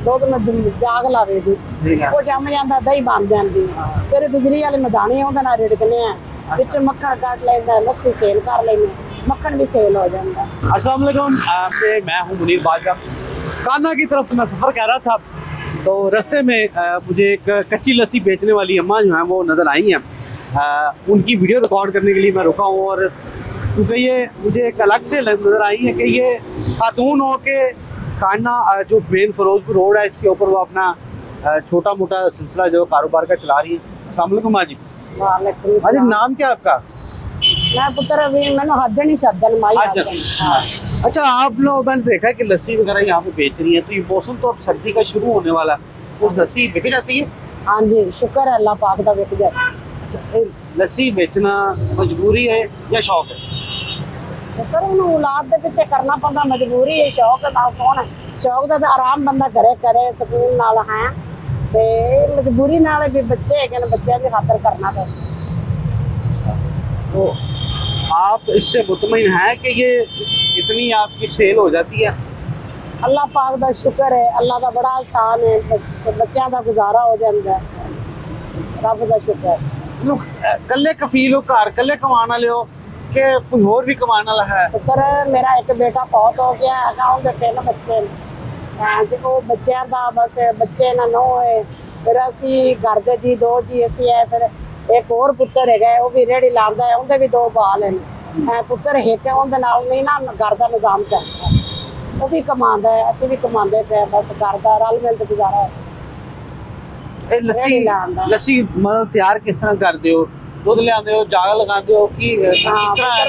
ਦੁੱਧ ਨੂੰ ਜਮ- ਜਾਗ ਲਾਵੇ ਦੀ ਠੀਕ ਹੈ ਉਹ ਜੰਮ ਜਾਂਦਾ ਦਹੀਂ ਬਣ ਜਾਂਦੀ ਫਿਰ ਬਿਜਲੀ ਵਾਲੇ ਮਦਾਨੀ ਉਹਦੇ ਨਾਲ ਰਿੜਕਨੇ ਆ ਵਿੱਚ ਮੱਖਣ ਕੱਢ ਲੈਂਦਾ ਲੱਸੀ ਸੇਲ ਕਰ ਲੈਂਦੇ ਮੱਖਣ ਵੀ ਸੇਲ ਹੋ ਜਾਂਦਾ अस्सलाम वालेकुम आपसे मैं हूं मुनीर बाजा काना की तरफ मैं सफ़र कर रहा था तो रास्ते में अ, मुझे एक कच्ची लस्सी बेचने वाली अम्मा जो हैं वो नज़र आई हैं अ, उनकी वीडियो रिकॉर्ड करने के लिए मैं रुका हूँ और क्योंकि ये मुझे एक अलग से नज़र आई है कि ये खातून हो के खाना जो मेन फरोजपुर रोड है इसके ऊपर वो अपना छोटा मोटा सिलसिला जो कारोबार का चला रही है। सलामकुम हाजी। हाजी नाम क्या आपका? अच्छा।, हाँ। अच्छा, आप लोग मैंने देखा कि लस्सी वगैरह यहाँ पे बेच रही है तो ये मौसम तो अब सर्दी का शुरू होने वाला उस लस्सी बिक जाती है? हाँ जी शुक्र है अल्लाह पाक का बिक जाए। अच्छा, लस्सी बेचना मजबूरी है या शौक है? ਪੁੱਤਰ ਉਹਨੂੰ ਔਲਾਦ ਦੇ ਪਿੱਛੇ ਕਰਨਾ ਪੈਂਦਾ ਮਜਬੂਰੀ ਹੈ ਸ਼ੌਕ ਦਾ ਕੌਣ ਹੈ ਸ਼ੌਕ ਦਾ ਤਾਂ ਆਰਾਮ ਬੰਦਾ ਕਰੇ ਕਰੇ ਸਕੂਨ ਨਾਲ ਹੈ ਤੇ ਮਜਬੂਰੀ ਨਾਲ ਵੀ ਬੱਚੇ ਹੈਗੇ ਨੇ ਬੱਚਿਆਂ ਦੀ ਖਾਤਰ ਕਰਨਾ ਪੈਂਦਾ तो आप इससे मुतमिन हैं कि ये इतनी आपकी सेल हो जाती है ਅੱਲਾਹ ਪਾਕ ਦਾ ਸ਼ੁਕਰ ਹੈ ਅੱਲਾਹ ਦਾ ਬੜਾ ਆਸਾਨ ਹੈ ਬੱਚ- ਬੱਚਿਆਂ ਦਾ ਗੁਜ਼ਾਰਾ ਹੋ ਜਾਂਦਾ ਹੈ ਰੱਬ ਦਾ ਸ਼ੁਕਰ लोग कल्ले कफील हो घर कल्ले कमाने वाले हो ਕਿ ਕੋਈ ਹੋਰ ਵੀ ਕਮਾਉਣ ਵਾਲਾ ਹੈ? ਪੁੱਤਰ ਮੇਰਾ ਇੱਕ ਬੇਟਾ ਬਹੁਤ ਹੋ ਗਿਆ ਹੈਗਾ ਉਹਦੇ ਤਿੰਨ ਬੱਚੇ ਨੇ। ਹਾਂ ਤੇ ਉਹ ਬੱਚਿਆਂ ਦਾ ਬਸ ਬੱਚੇ ਨਾ ਨੋ ਹੋਏ। ਫਿਰ ਅਸੀਂ ਘਰ ਦੇ ਜੀ ਦੋ ਜੀ ਅਸੀਂ ਐ ਫਿਰ ਇੱਕ ਹੋਰ ਪੁੱਤਰ ਹੈਗਾ ਉਹ ਵੀ ਰੇੜੀ ਲਾਉਂਦਾ ਹੈ ਉਹਦੇ ਵੀ ਦੋ ਬਾਲ ਨੇ। ਐ ਪੁੱਤਰ ਇੱਕ ਉਹਦੇ ਨਾਲ ਨਹੀਂ ਨਾ ਘਰ ਦਾ ਨਿਜ਼ਾਮ ਚੱਲਦਾ। ਉਹ ਵੀ ਕਮਾਉਂਦਾ ਹੈ ਅਸੀਂ ਵੀ ਕਮਾਉਂਦੇ ਪਏ ਬਸ ਘਰ ਦਾ ਰਲ ਮਿਲ ਕੇ ਗੁਜ਼ਾਰਾ ਹੈ। ਇਹ ਲੱਸੀ ਲੱਸੀ ਮਤਲਬ ਤਿਆਰ ਕਿਸ ਤਰ੍ਹਾਂ ਕਰਦੇ ਹੋ? ਦੁੱਧ ਲਿਆਉਂਦੇ ਹੋ ਜਾਗ ਲਗਾਉਂਦੇ ਹੋ ਕੀ ਕਿਸ ਤਰ੍ਹਾਂ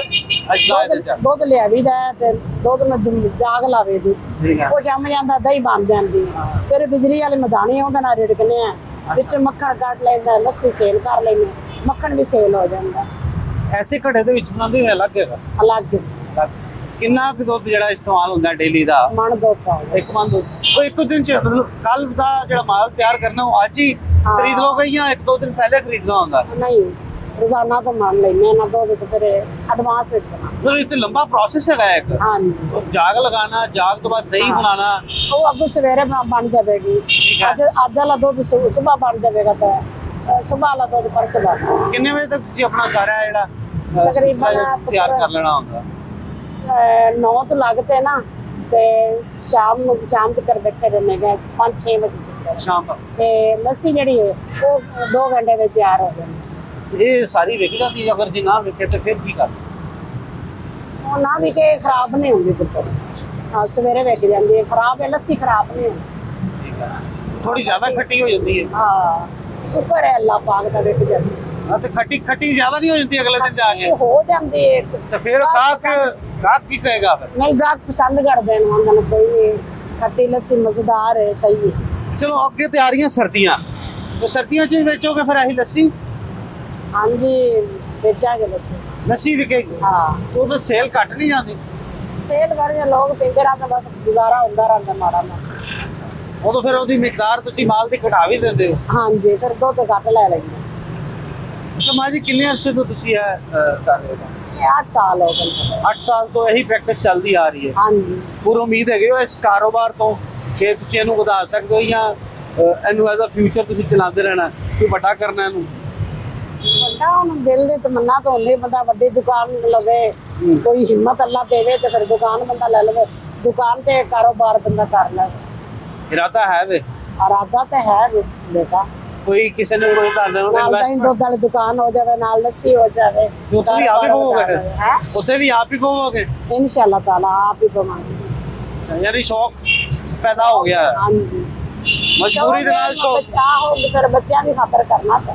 ਅਜਲਾਏ ਦੁੱਧ ਲਿਆ ਵੀ ਦਾ ਤੇ ਦੁੱਧ ਨੂੰ ਜਾਗ ਲਾਵੇ ਦੀ। ਉਹ ਜੰਮ ਜਾਂਦਾ ਦਹੀਂ ਬਣ ਜਾਂਦੀ। ਫਿਰ ਬਿਜਲੀ ਵਾਲੇ ਮਦਾਨੀ ਉਹਦੇ ਨਾਲ ਰਿੜਕਨੇ ਆ। ਵਿੱਚ ਮੱਖਣ ਕੱਢ ਲੈਂਦਾ ਲੱਸੀ ਸੇਲ ਕਰ ਲੈਂਦੇ ਮੱਖਣ ਵੀ ਸੇਲ ਹੋ ਜਾਂਦਾ। ਐਸੇ ਘੜੇ ਦੇ ਵਿੱਚ ਬਣਾਉਂਦੇ ਹੈ ਅਲੱਗ ਅਲੱਗ। ਕਿੰਨਾ ਕੁ ਦੁੱਧ ਜਿਹੜਾ ਇਸਤੇਮਾਲ ਹੁੰਦਾ ਡੇਲੀ ਦਾ? ਮਣ ਦੁੱਧ ਇੱਕ ਮਣ ਦੁੱਧ ਉਹ ਇੱਕ ਦਿਨ ਚ ਮਤਲਬ ਕੱਲ ਦਾ ਜਿਹੜਾ ਮਾਲ ਤਿਆਰ ਕਰਨਾ ਉਹ ਅੱਜ ਹੀ ਖਰੀਦ ਲੋਗੇ ਜਾਂ ਇੱਕ ਦੋ ਦਿਨ ਪਹਿਲੇ ਖਰੀਦਣਾ ਹੁੰਦਾ? ਨਹੀਂ। ਰੋਜ਼ਾਨਾ ਤਾਂ ਮੰਨ ਲੈਂਦੇ ਆ ਨਾ ਦੁੱਧ ਤੇ ਫਿਰ ਐਡਵਾਂਸ ਵਿੱਚ ਬਣਾ ਮਤਲਬ ਇਹ ਤੇ ਲੰਬਾ ਪ੍ਰੋਸੈਸ ਹੈਗਾ ਇੱਕ। ਹਾਂਜੀ। ਜਾਗ ਲਗਾਣਾ ਜਾਗ ਤੋਂ ਬਾਅਦ ਦਹੀਂ ਹਾਂ। ਬਣਾਉਣਾ। ਉਹ ਅੱਗੋਂ ਸਵੇਰੇ ਬਣ- ਬਣ ਜਾਵੇਗੀ। ਹੈ। ਅੱਜ ਅੱਜ ਵਾਲਾ ਦੁੱਧ ਸਵੇਰ ਬਣ ਜਾਵੇਗਾ ਤਾਂ ਸਵੇਰ ਵਾਲਾ ਦੁੱਧ ਪਰਸੋਂ ਬਣ ਕਿੰਨੇ ਵਜੇ ਤੱਕ ਤੁਸੀਂ ਆਪਣਾ ਸਾਰਾ ਜਿਹੜਾ ਅਹ, ਤਕਰੀਬਨ ਸਿਲਸਿਲਾ ਜਿਹੜਾ ਤਿਆਰ ਕਰ ਲੈਣਾ ਹੁੰਦਾ? ਨੌ ਤੋਂ ਲੱਗਦੇ ਨਾ ਤੇ ਸ਼ਾਮ ਨੂੰ ਸ਼ਾਮ ਤੱਕ ਬੈਠੇ ਰਹਿੰਦੇ ਗਏ 5-6 ਵਜੇ। ਤੱਕ ਸ਼ਾਮ ਤੱਕ। ਤੇ ਲੱਸੀ ਜਿਹੜੀ ਹੈ ਉਹ 2 ਘੰਟੇ ਵਿੱਚ ਤਿਆਰ ਹੋ ਜਾਂਦੀ ਇਹ ਸਾਰੀ ਵਿਕ ਜਾਂਦੀ ਹੈ ਅਗਰ ਜੇ ਨਾ ਵਿਕੇ ਤੇ ਫਿਰ ਕੀ ਕਰ? ਉਹ ਨਾ ਵੀ ਕਿ ਖਰਾਬ ਨਹੀਂ ਹੁੰਦੀ ਪੁੱਤਰ ਹਾਂ ਸਵੇਰੇ ਵੇਚ ਜਾਂਦੀ ਹੈ ਖਰਾਬ ਹੈ ਲੱਸੀ ਖਰਾਬ ਨਹੀਂ ਹੁੰਦੀ। ਹੈ ਥੋੜੀ ਜ਼ਿਆਦਾ ਖੱਟੀ ਹੋ ਜਾਂਦੀ ਹੈ। ਹਾਂ ਸ਼ੁਕਰ ਹੈ ਅੱਲਾਹ ਪਾਕ ਦਾ ਵੇਚ ਜਾਂਦੀ ਹਾਂ ਤੇ ਖੱਟੀ ਖੱਟੀ ਜ਼ਿਆਦਾ ਨਹੀਂ ਹੋ ਜਾਂਦੀ ਅਗਲੇ ਦਿਨ ਜਾ ਕੇ? ਇਹ ਹੋ ਜਾਂਦੀ ਹੈ। ਤੇ ਫਿਰ ਗਾਹਕ ਗਾਹਕ ਕੀ ਕਹੇਗਾ? ਫਿਰ ਨਹੀਂ ਗਾਹਕ ਪਸੰਦ ਕਰਦੇ ਨੇ ਉਹਨਾਂ ਨੂੰ ਕੋਈ ਨਹੀਂ। ਖੱਟੀ ਲੱਸੀ ਮਜ਼ੇਦਾਰ ਹੈ ਸਹੀ ਹੈ। ਚਲੋ ਅੱਗੇ ਤਿਆਰੀਆਂ ਸਰਦੀਆਂ। ਤੇ ਸਰਦੀਆਂ 'ਚ ਵੇਚੋਗੇ ਫਿਰ ਇਹੀ ਲੱਸੀ? ਹਾਂਜੀ ਵੇਚਾਂਗੇ ਲੱਸੀ। ਲੱਸੀ ਵਿਕੇਗੀ? ਹਾਂ। ਉਹ ਤਾਂ ਸੇਲ ਘੱਟ ਨਹੀਂ ਜਾਂਦੀ। ਸੇਲ ਕਰਕੇ ਲੋਕ ਪੀਂਦੇ ਰਹਿੰਦੇ ਬਸ ਗੁਜ਼ਾਰਾ ਹੁੰਦਾ ਰਹਿੰਦਾ ਮਾੜਾ ਮਾੜਾ ਉਦੋਂ ਫਿਰ ਉਹਦੀ ਮਿਕਦਾਰ ਤੁਸੀਂ ਮਾਲ ਦੀ ਘਟਾ ਵੀ ਦਿੰਦੇ ਹੋ। ਹਾਂਜੀ ਫਿਰ ਦੁੱਧ ਘੱਟ ਲੈ ਲੈਂਦੇ ਅੱਛਾ ਮਾਂ ਜੀ ਕਿੰਨੇ ਅਰਸੇ ਤੋਂ ਤੁਸੀਂ ਇਹ ਅਹ, ਕਰ ਰਹੇ ਹੋ? ਇਹ 8 ਸਾਲ ਹੋ ਗਏ। ਨੇ। 8 ਸਾਲ ਤੋਂ ਇਹੀ ਪ੍ਰੈਕਟਿਸ ਚੱਲਦੀ ਆ ਰਹੀ ਹੈ। ਹਾਂਜੀ। ਪੂਰੀ ਉਮੀਦ ਹੈਗੀ ਹੋ ਇਸ ਕਾਰੋਬਾਰ ਤੋਂ ਕਿ ਤੁਸੀਂ ਇਹਨੂੰ ਵਧਾ ਸਕਦੇ ਹੋ ਜਾਂ ਅਹ, ਇਹਨੂੰ ਐਜ਼ ਅ ਫਿਊਚਰ ਤੁਸੀਂ ਚਲਾਉਂਦੇ ਰਹਿਣਾ ਕੋਈ ਵੱਡਾ ਕਰਨਾ ਇਹਨੂੰ। ਵੱਡਾ ਹੁਣ ਦਿਲ ਦੀ ਤਮੰਨਾ ਤਾਂ ਹੁੰਦੀ ਬੰਦਾ ਵੱਡੀ ਦੁਕਾਨ ਲਵੇ ਕੋਈ ਹਿੰਮਤ ਅੱਲਾ ਦੇਵੇ ਤੇ ਫਿਰ ਦੁਕਾਨ ਬੰਦਾ ਲੈ ਲਵੇ ਦੁਕਾਨ ਤੇ ਕਾਰੋਬਾਰ ਬੰਦਾ ਕਰ ਲਵੇ ਇਰਾਦਾ ਹੈ ਵੇ ਇਰਾਦਾ ਤਾਂ ਹੈ ਬੇ- ਬੇਟਾ ਕੋਈ ਕਿਸੇ ਨੇ ਕੋਈ ਕਰ ਦੇਣਾ ਨਾਲ ਦਹੀਂ ਦੁੱਧ ਵਾਲੀ ਦੁਕਾਨ ਹੋ ਜਾਵੇ ਨਾਲ ਲੱਸੀ ਹੋ ਜਾਵੇ ਉੱਥੇ ਵੀ ਆਪ ਹੀ ਹੋਵੋਗੇ ਹੈ ਉੱਥੇ ਵੀ ਆਪ ਹੀ ਹੋਵੋਗੇ ਇਨਸ਼ਾਅੱਲਾ ਤਾਲਾ ਆਪ ਹੀ ਬਵਾਂਗੇ ਅੱਛਾ, ਯਾਨੀ ਸ਼ੌਕ ਪੈਦਾ ਹੋ ਗਿਆ ਹੈ। ਹਾਂਜੀ ਮਜਬੂਰੀ ਦੇ ਨਾਲ ਸ਼ੌਕ ਬੱਚਾ ਹੋ ਫਿਰ ਬੱਚਿਆਂ ਦੀ ਖਾਤਰ ਕਰਨਾ ਤਾਂ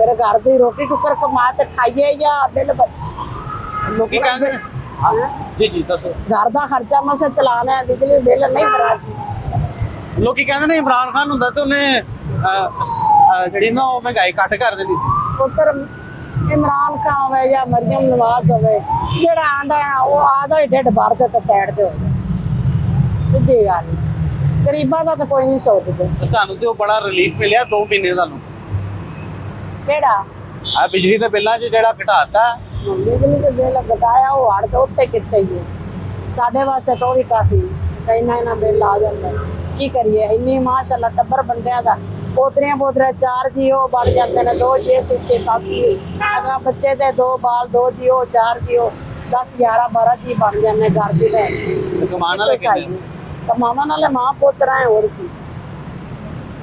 ਫਿਰ ਘਰ ਦੀ ਰੋਟੀ ਟੁੱਕਰ ਕਮਾ ਤੇ ਖਾਈਏ ਜਾਂ ਬਿੱਲ ਲੋਕੀ ਕਹਿੰਦੇ? ਨੇ? ਜੀ ਜੀ ਦੱਸੋ। ਘਰ ਦਾ ਖਰਚਾ ਮਸੇ ਚਲਾਣਾ ਹੈ ਬਿਜਲੀ ਬਿੱਲ ਨਹੀਂ ਭਰਾ ਲੋਕੀ ਕਹਿੰਦੇ ਨੇ ਇਮਰਾਨ ਖਾਨ ਹੁੰਦਾ ਤੇ ਉਹਨੇ ਜਿਹੜੀ ਨਾ ਉਹ ਮਹਿੰਗਾਈ ਘੱਟ ਕਰ ਦੇਣੀ ਸੀ। ਪੁੱਤਰ ਇਮਰਾਨ ਖਾਨ ਹੋਵੇ ਜਾਂ ਮਰੀਮ ਨਵਾਜ਼ ਹੋਵੇ ਜਿਹੜਾ ਆਂਦਾ ਉਹ ਆਦਾ ਢਿੱਡ ਭਰ ਕੇ ਤੇ ਸਾਈਡ ਤੇ ਹੋ ਗਿਆ। ਸਿੱਧੀ ਗੱਲ। ਗਰੀਬਾਂ ਦਾ ਤਾਂ ਕੋਈ ਨਹੀਂ ਸੋਚਦੇ। ਤੁਹਾਨੂੰ ਤੇ ਉਹ ਬੜਾ ਰਿਲੀਫ ਮਿਲਿਆ 2 ਮਹੀਨੇ ਤੁਹਾਨੂੰ। ਕਿਹੜਾ ਆ ਬਿਜਲੀ ਦੇ ਬਿੱਲਾਂ 'ਚ ਜਿਹੜਾ ਘਟਾਤਾ ਬਿਜਲੀ ਦੇ ਬਿੱਲ ਬਤਾਇਆ ਉਹ ਹੜ ਤੋਂ ਉੱਤੇ ਕਿੱਥੇ ਹੀ ਹੈ ਸਾਡੇ ਵਾਸਤੇ ਤਾਂ ਉਹ ਵੀ ਕਾਫੀ ਇੰਨਾ ਇੰਨਾ ਬਿੱਲ ਆ ਜਾਂਦਾ ਹੈ। ਕੀ ਕਰੀਏ ਇੰਨੀ ਮਾਸ਼ਾਅੱਲਾ ਟੱਬਰ ਬੰਦਿਆਂ ਦਾ ਪੋਤਰੀਆਂ ਪੋਤਰੇ ਚਾਰ ਜੀਓ ਬਣ ਜਾਂਦੇ ਨੇ ਦੋ ਛੇ ਛੇ ਸੱਤ ਜੀ ਅਗਾ ਬੱਚੇ ਦੇ ਦੋ ਬਾਲ ਦੋ ਜੀਓ ਚਾਰ ਜੀਓ 10 11 12 ਜੀ ਬਣ ਜਾਂਦੇ ਘਰ ਦੇ ਤੇ ਕਮਾਉਣ ਵਾਲੇ ਕਿੰਨੇ ਕਮਾਵਾਂ ਨਾਲੇ ਮਾਂ ਪੋਤਰਾ ਹੈ ਹੋਰ ਕੀ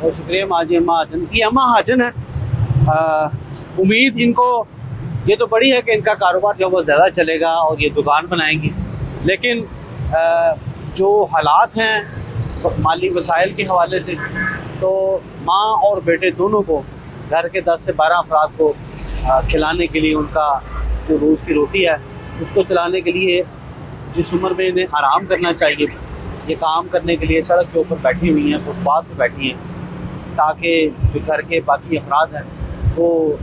और शुक्रिया माजी अम्मा हाजन की अम्मा हाजन है आ, उम्मीद इनको ये तो बड़ी है कि इनका कारोबार जो बहुत ज़्यादा चलेगा और ये दुकान बनाएँगी। लेकिन आ, जो हालात हैं माली वसाइल के हवाले से तो माँ और बेटे दोनों को घर के 10 से 12 अफराद को खिलाने के लिए उनका जो रोज़ की रोटी है उसको चलाने के लिए जिस उम्र में इन्हें आराम करना चाहिए ये काम करने के लिए सड़क के ऊपर बैठी हुई हैं फुटपाथ पर बैठी हैं ताकि जो घर के बाकी अफराद हैं वो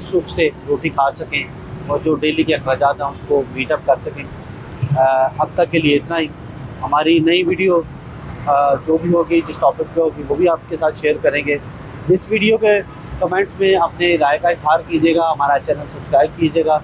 सुख से रोटी खा सकें और जो डेली के अखराज हैं उसको मीटअप कर सकें। अब तक के लिए इतना ही। हमारी नई वीडियो जो भी होगी, जिस टॉपिक पे होगी, वो भी आपके साथ शेयर करेंगे। इस वीडियो के कमेंट्स में अपने राय का इजहार कीजिएगा, हमारा चैनल सब्सक्राइब कीजिएगा।